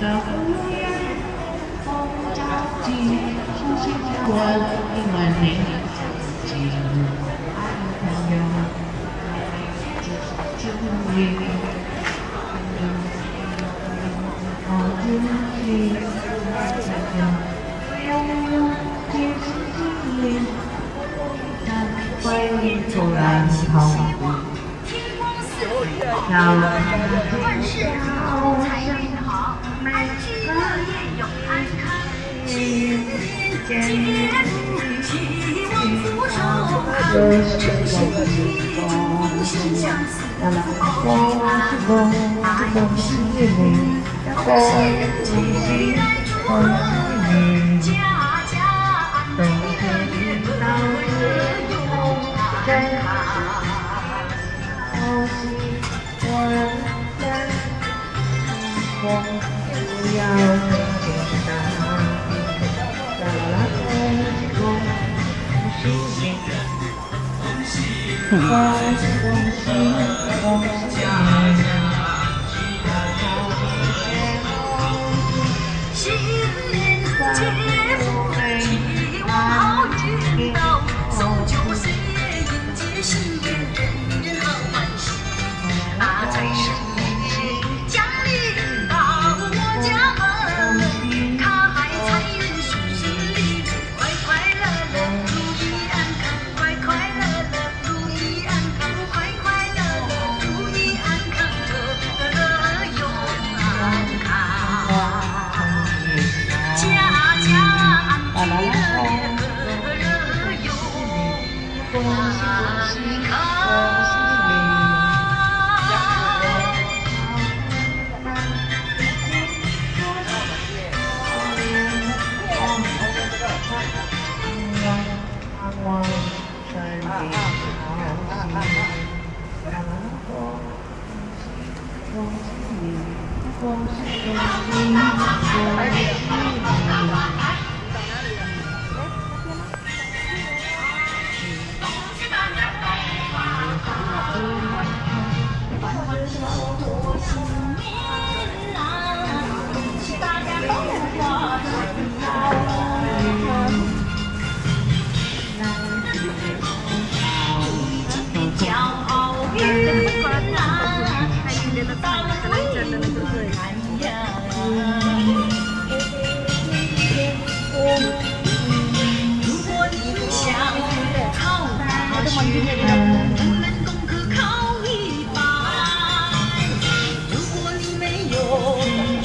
Well, in my name, 在我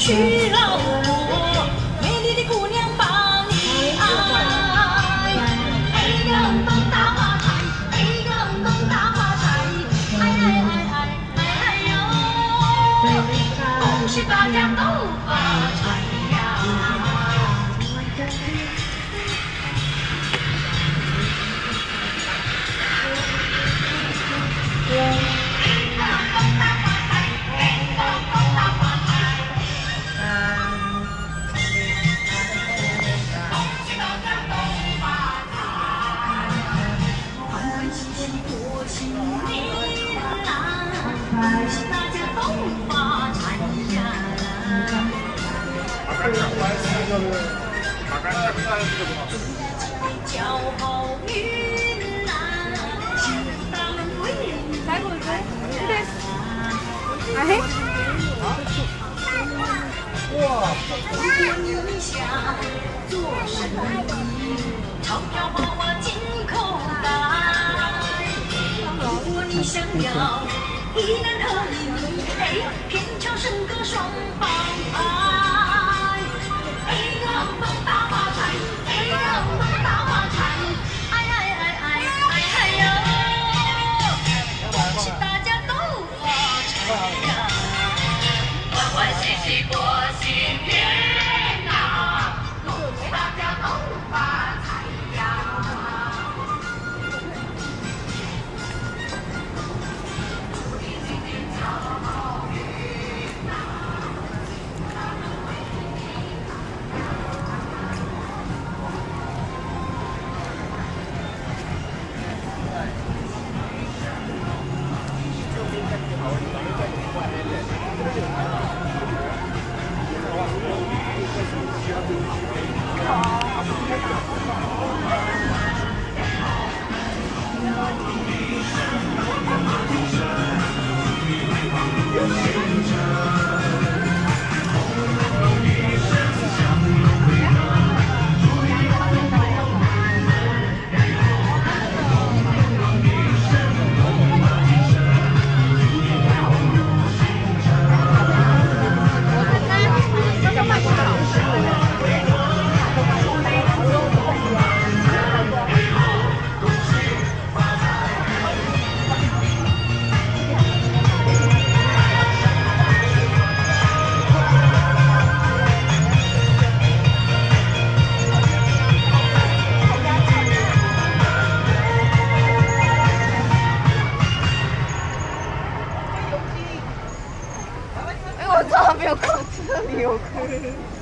娶老婆，美丽的姑娘把你爱。哎呀，帮大发财，哎呀，帮大发财，哎哎哎哎哎哎呦！恭喜大家！叫好云南，哎，好，哇，如果你想做生意，钞票花花进口袋，如果你想要一男和一女配，天桥笙歌双胞胎。Okay.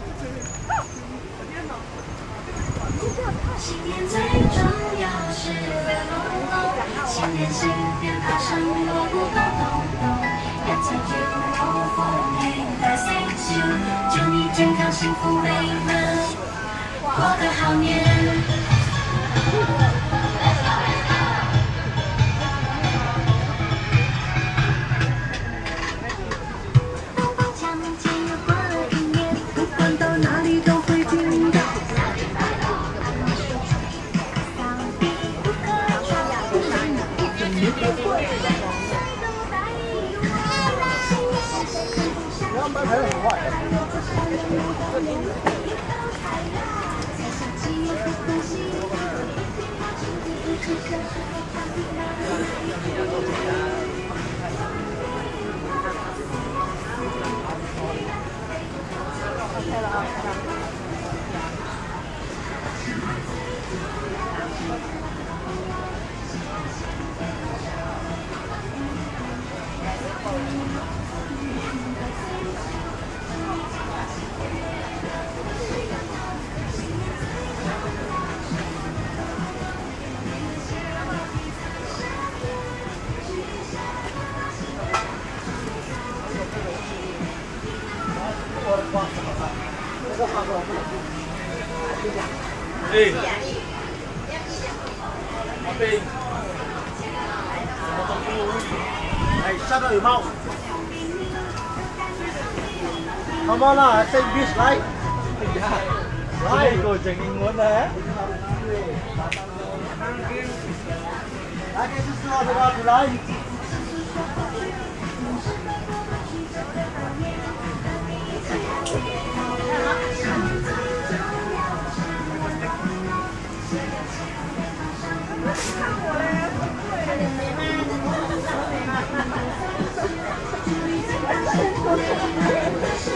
bao là xây biết lại lại rồi chẳng nên muốn đấy lại cái chút xíu là bao lại.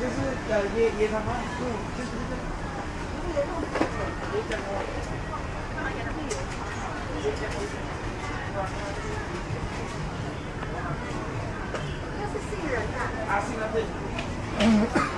就是呃，也也他妈，就就是这个。嗯。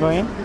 going?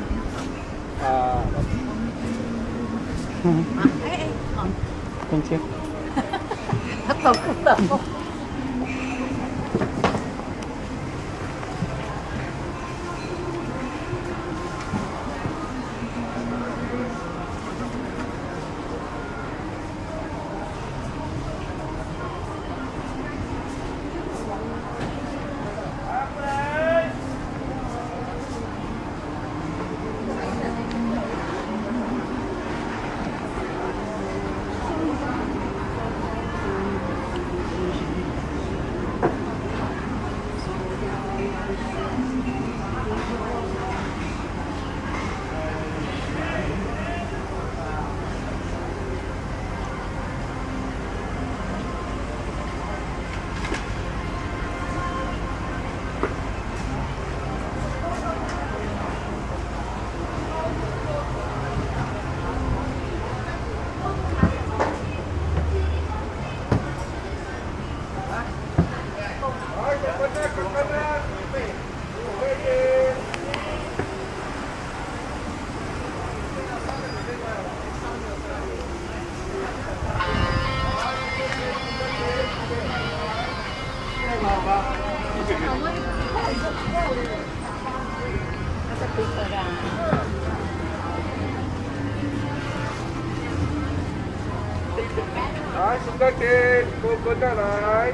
Trên, cô cô ta lại.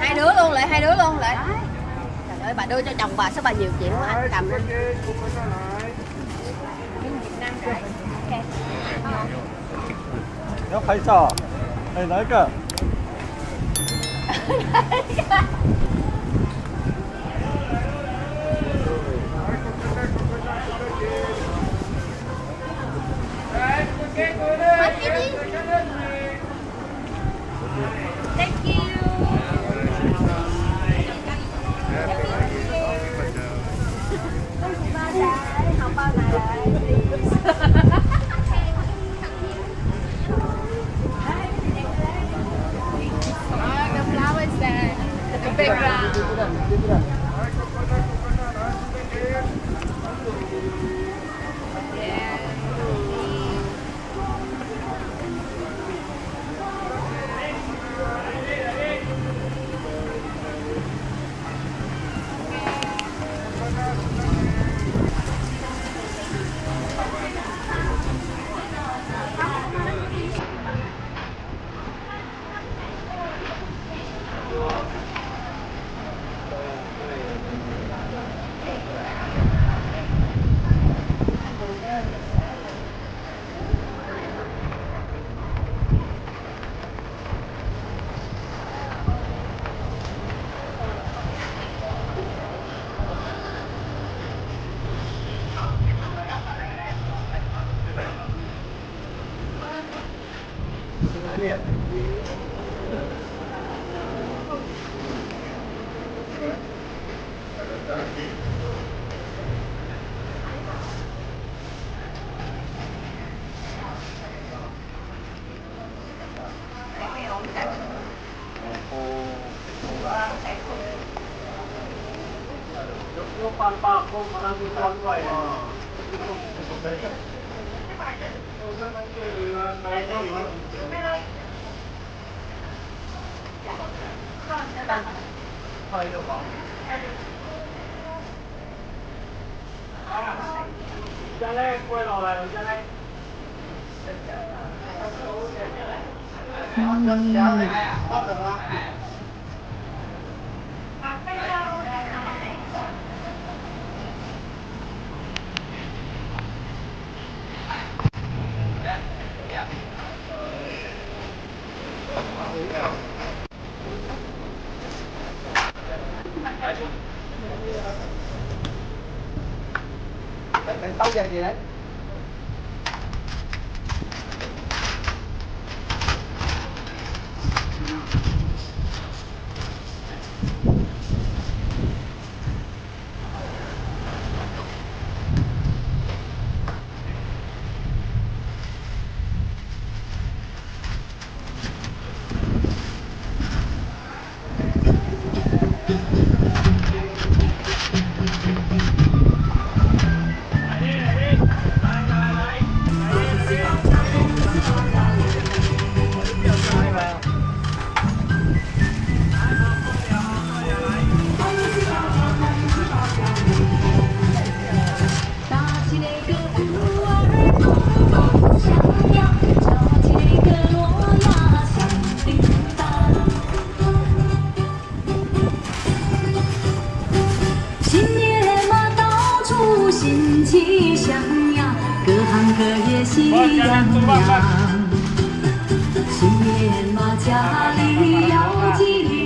hai đứa luôn lại hai đứa luôn lại. Trời ơi. Bà đưa cho chồng bà sao bà nhiều chuyện quá anh cầm chúng ta anh trên, cô cô ta Really? ra Thank you. Tao về? 吉祥呀，各行各业喜洋洋。新年嘛，家里要吉利。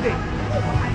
Thank you.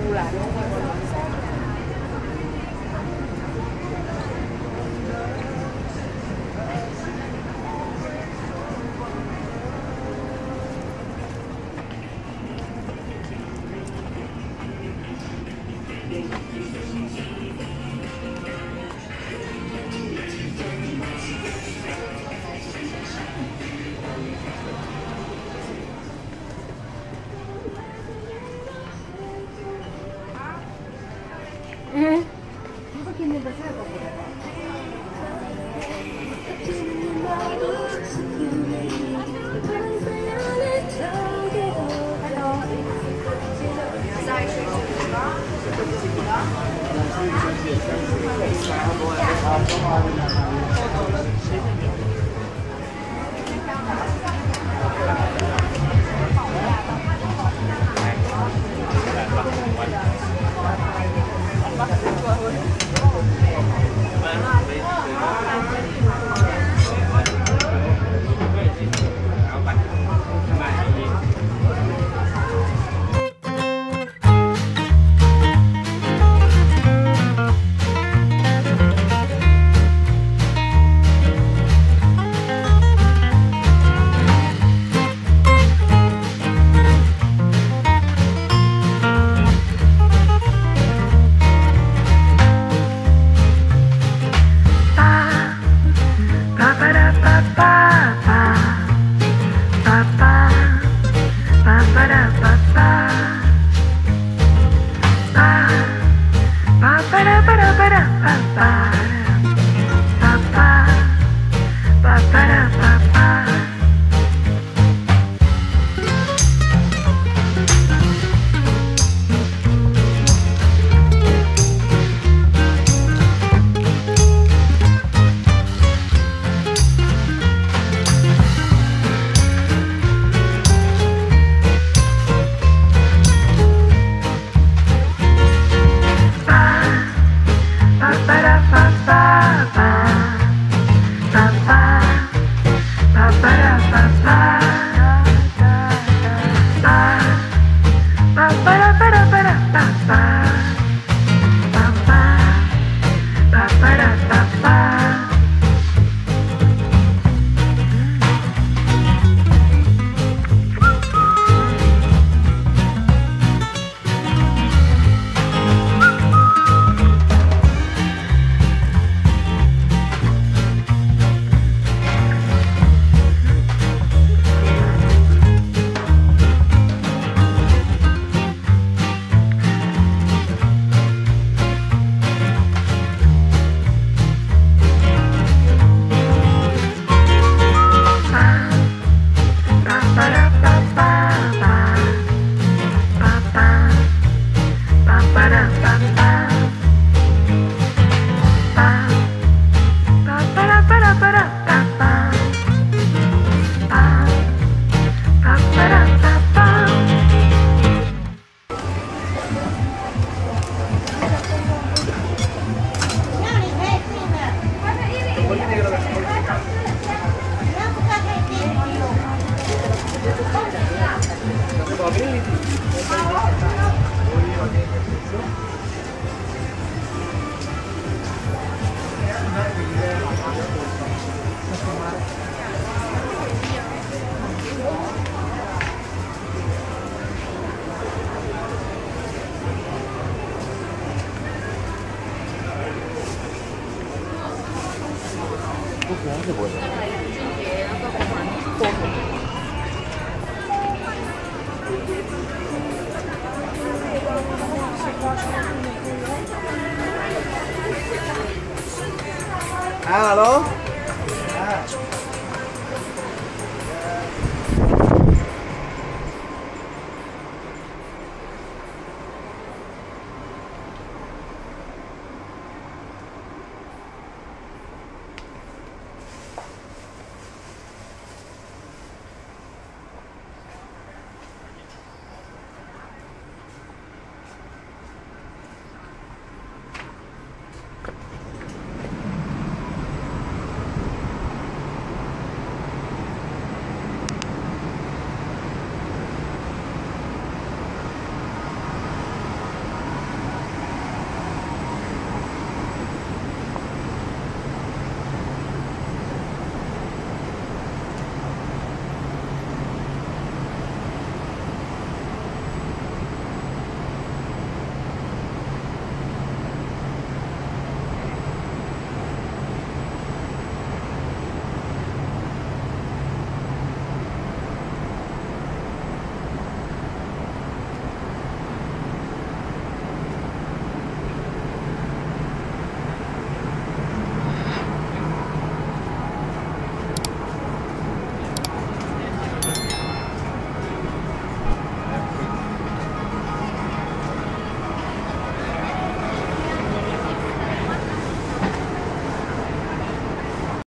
出来